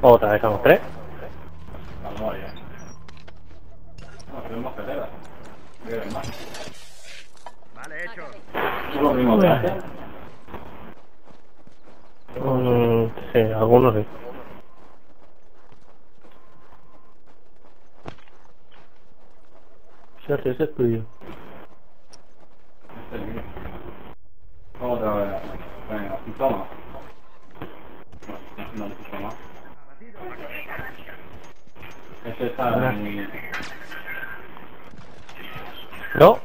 Otra vez estamos tres. Vamos allá. No, tenemos mosqueteras. Miren más. Vale, hecho. ¿Tú lo mismo que haces? Mm, sí, algunos sí. Sergio, ese es tuyo. Este es mío. Otra vez. Venga, toma. No, no, no, toma. Este está en mi... ¿No?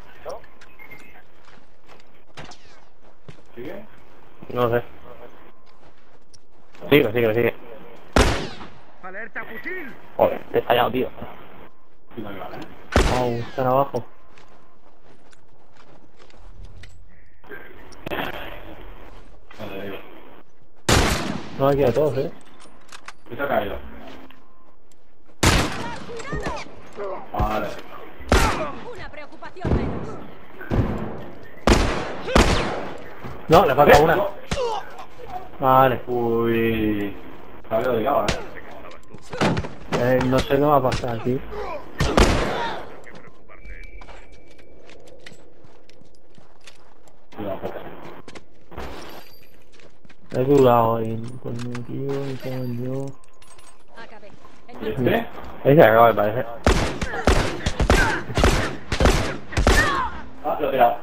¿Sigue? No sé. Sigue, sigue, sigue. Alerta, fusil. Joder, te he fallado, tío. ¿eh? Au, están abajo. No te digo. No hay que a todos, eh. ¿Qué se ha caído? Vale. Una preocupación menos. No, le falta una. Vale. Uy. Se había olvidado, ¿eh? Eh, no sé qué va a pasar aquí. He dudado ahí con mi tío y con yo. Acabé. ¿Y este? Ese acaba de parecer. Ya,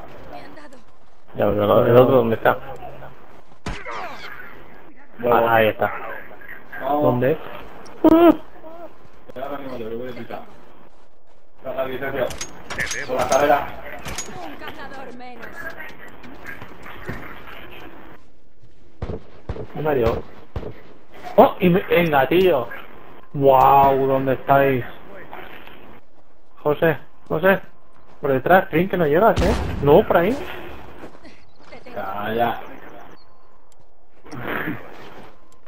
pero el otro, ¿dónde está? Ah, ahí está. ¿Dónde? Ahora mismo te voy a picar. Baja licencia. Te Por debo. la cadera. Un cazador menos. ¿Dónde ha ido? ¡Oh! Y me... ¡Venga, tío! ¡Wow! ¿Dónde estáis? José, José. Por detrás, Trin, que no llegas, ¿eh? No, por ahí. Calla.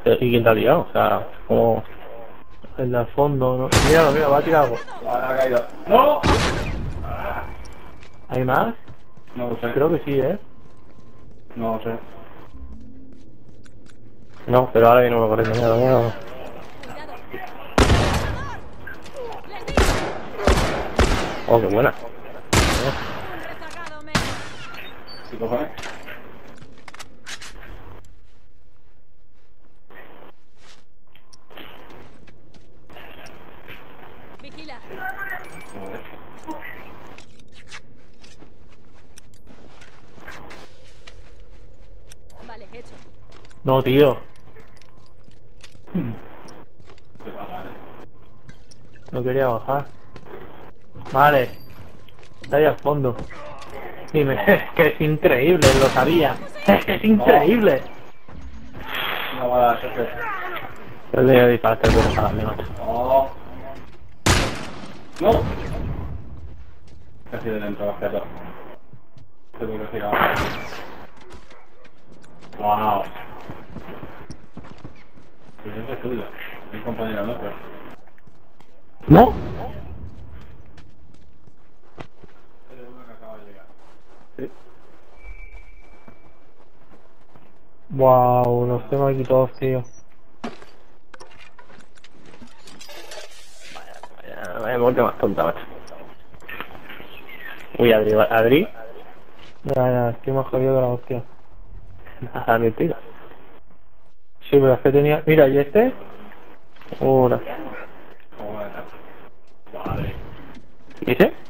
¿Y quién te ha liado? O sea, como... El de fondo, ¿no? Mira, mira, va a tirar algo. Ha caído. ¡No! ¿Hay más? No lo sé. Creo que sí, ¿eh? No lo sé. No, pero ahora viene uno corriendo. Mira, mira. Oh, qué buena. Un rezagado menos. ¿Qué cojones? Vigila. Vale, hecho. No, tío. No quería bajar. Vale. Está ahí al fondo. Dime, es que es increíble, lo sabía. Es que es increíble. No va a dar jefe. El de disparate de los me macho. No. No. Casi de dentro, objeto. Tengo que girar. Wow. Pues ese es tuyo. Mi compañero no, pero. ¿No? Ese es uno que acaba de llegar. Sí. Wow, los tengo aquí todos, tío. Vaya, vaya muerte más tonta, macho. Uy, Adri, Adri. Ya, ya, estoy más jodido que la hostia. Nada, mentira. Sí, pero es que tenía... Mira, ¿y este? Una. Joder. Vale. ¿Y ese?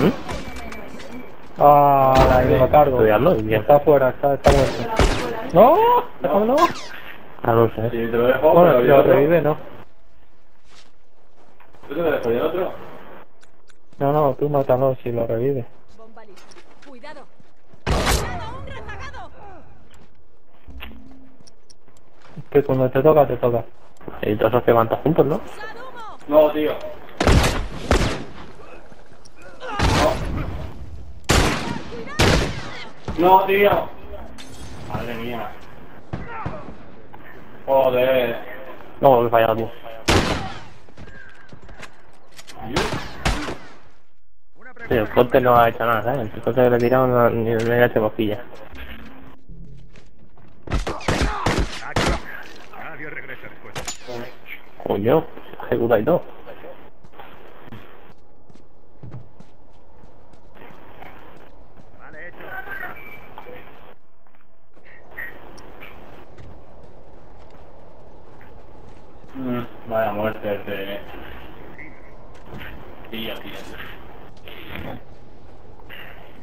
¿Mm? Ah, la Vale. lo cargo. Estudiarlo, y bien. Está afuera, está, está muerto. ¡No! ¡Déjamelo! Ah, no sé. Si te lo dejo, Bueno, si ¿y lo otro? revive, no. ¿Tú te lo dejo y el otro? No, no, tú mátalo si lo revive. Cuidado. ¡Cuidado! ¡Un rezagado! Es que cuando te toca, te toca. Y todos os levantas juntos, ¿no? No, tío. No, tío. Madre mía. Joder. No, me he fallado, tío. Sí, el corte no ha hecho nada, ¿sabes? El corte que le tiramos no, ni le ha hecho cosquillas. Coño, ejecuta y todo. Muerte este. Tío, tío.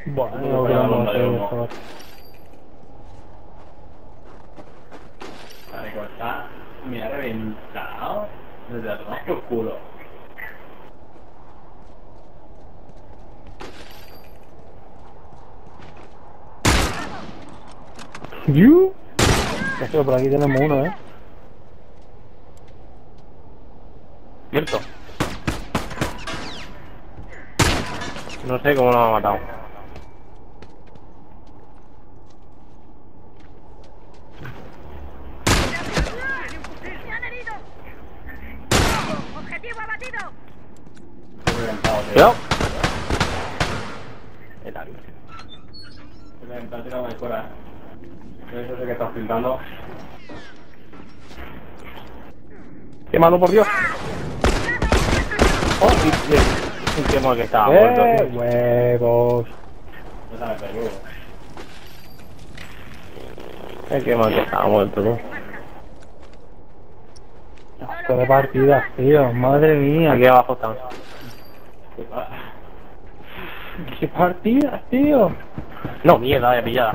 Bueno, no bomba de humo. esto. Vale, como está. Mira, reventado. Desde atrás por culo. ¿You? Por aquí tenemos uno, ¿eh? Cierto. No sé cómo lo ha matado. ¡Objetivo abatido! Cuidado. Fuera. Eso es el que estás pintando. ¡Qué malo, por Dios! ¡Oh! Y, qué que estaba muerto. ¡Eh, huevos! Qué mal que estaba muerto, tú. Asco de partidas, tío, madre mía. Aquí abajo están. ¡Qué partidas, tío! No, mierda, de pillada.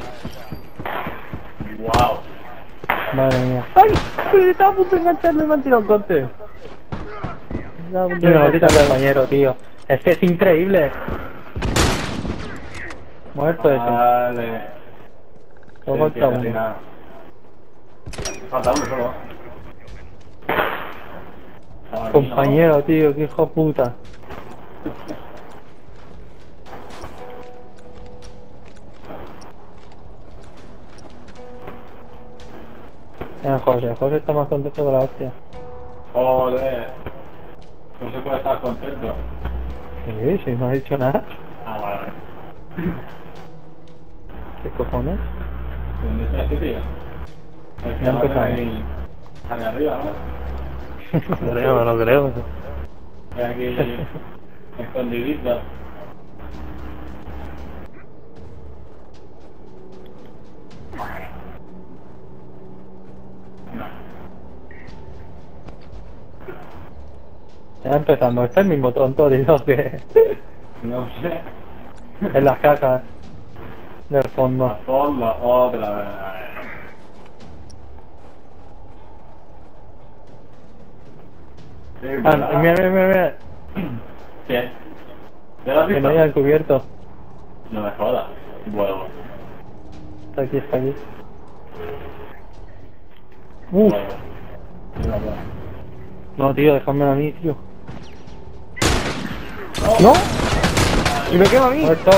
Wow. Madre mía. ¡Ay! Estaba a punto de engancharme y me han tirado un corte. Estaba a punto de Mira, maldita engancharme. compañero, tío. Es que es increíble. Muerto ese. Vale. Sí, está uno. nada. Falta uno solo. Compañero, tío, qué hijo de puta. Mira, José, José está más contento que la hostia. Joder. No se puede estar contento. Sí, sí, no ha dicho nada. Ah, vale. ¿Qué cojones? ¿Dónde está este tío? El que tener ahí- ahí arriba, ¿no? No creo, no creo. Aquí escondidito. Ya empezando, está el mismo tonto, digo que No sé. en las cajas del fondo. fondo, otra vez. Sí, Ah, mira, mira, mira, mira, ¿Qué? ¿Ya lo has que no haya cubierto. No me jodas. Vuelvo. Está aquí, está aquí. Uf, no, tío, déjame a mí, tío. ¡No! ¡Y me quema a mí! Muerto.